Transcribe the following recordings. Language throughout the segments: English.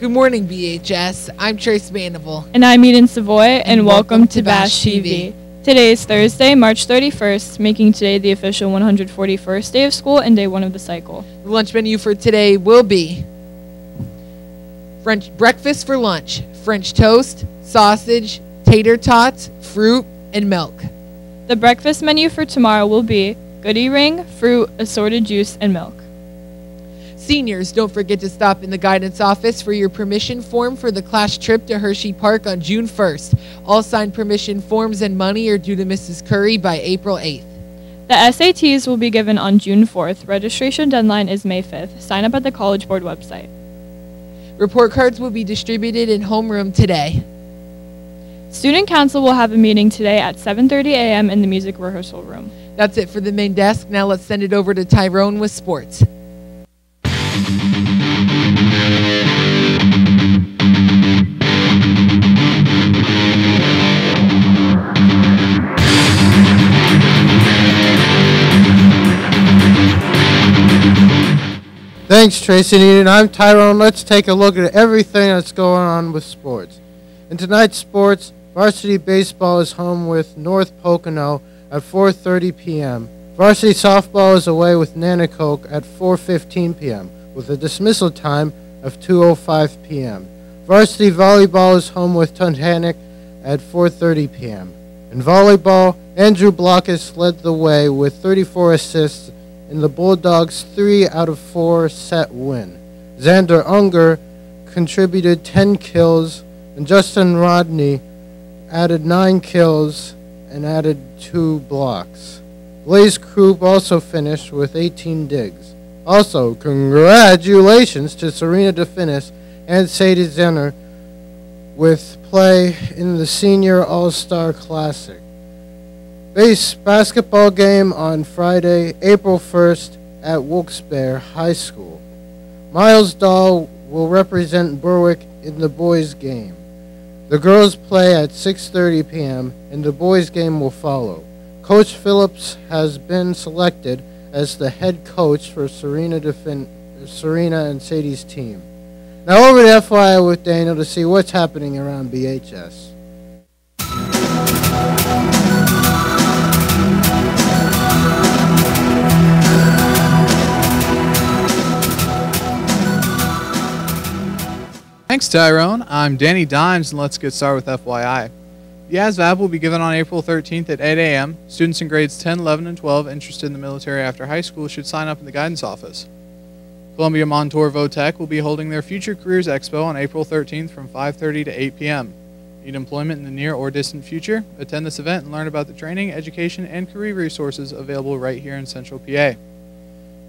Good morning, BHS. I'm Trace Vanderbilt. And I'm Eden Savoy, and, and welcome, welcome, to Bash TV. TV. Today is Thursday, March 31st, making today the official 141st day of school and day one of the cycle. The lunch menu for today will be French breakfast for lunch, French toast, sausage, tater tots, fruit, and milk. The breakfast menu for tomorrow will be goodie ring, fruit, assorted juice, and milk. Seniors, don't forget to stop in the guidance office for your permission form for the class trip to Hershey Park on June 1st. All signed permission forms and money are due to Mrs. Curry by April 8th. The SATs will be given on June 4th. Registration deadline is May 5th. Sign up at the College Board website. Report cards will be distributed in homeroom today. Student Council will have a meeting today at 7:30 a.m. in the music rehearsal room. That's it for the main desk. Now let's send it over to Tyrone with sports. Thanks, Tracy and I'm Tyrone. Let's take a look at everything that's going on with sports. In tonight's sports, varsity baseball is home with North Pocono at 4:30 p.m. Varsity softball is away with Nanticoke at 4:15 p.m. with a dismissal time of 2:05 p.m. Varsity volleyball is home with Tunkhannock at 4:30 p.m. In volleyball, Andrew Blockus led the way with 34 assists in the Bulldogs' three out of four set win. Xander Unger contributed 10 kills, and Justin Rodney added nine kills and added two blocks. Blaze Krupp also finished with 18 digs. Also, congratulations to Serena DeFinis and Sadie Zenner with play in the Senior All Star Classic. Base basketball game on Friday, April 1st at Wilkes-Barre High School. Miles Dahl will represent Berwick in the boys' game. The girls play at 6:30 p.m. and the boys' game will follow. Coach Phillips has been selected as the head coach for Serena, Serena and Sadie's team. Now over to FYI with Daniel to see what's happening around BHS. Thanks, Tyrone. I'm Danny Dimes, and let's get started with FYI. The ASVAB will be given on April 13th at 8 a.m. Students in grades 10, 11, and 12 interested in the military after high school should sign up in the guidance office. Columbia Montour Votech will be holding their Future Careers Expo on April 13th from 5.30 to 8 p.m. Need employment in the near or distant future? Attend this event and learn about the training, education, and career resources available right here in Central PA.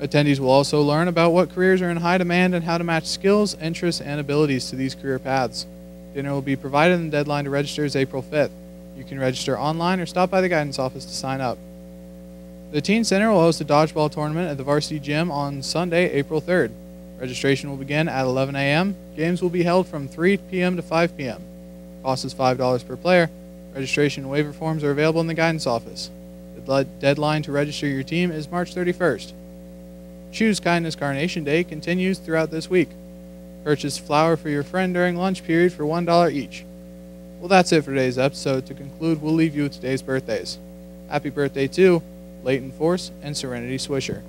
Attendees will also learn about what careers are in high demand and how to match skills, interests, and abilities to these career paths. Dinner will be provided and the deadline to register is April 5th. You can register online or stop by the guidance office to sign up. The Teen Center will host a dodgeball tournament at the varsity gym on Sunday, April 3rd. Registration will begin at 11 a.m. Games will be held from 3 p.m. to 5 p.m. Cost is $5 per player. Registration and waiver forms are available in the guidance office. The deadline to register your team is March 31st. Choose Kindness Carnation Day continues throughout this week. Purchase flower for your friend during lunch period for $1 each. Well, that's it for today's episode. To conclude, we'll leave you with today's birthdays. Happy birthday to Leighton Force and Serenity Swisher.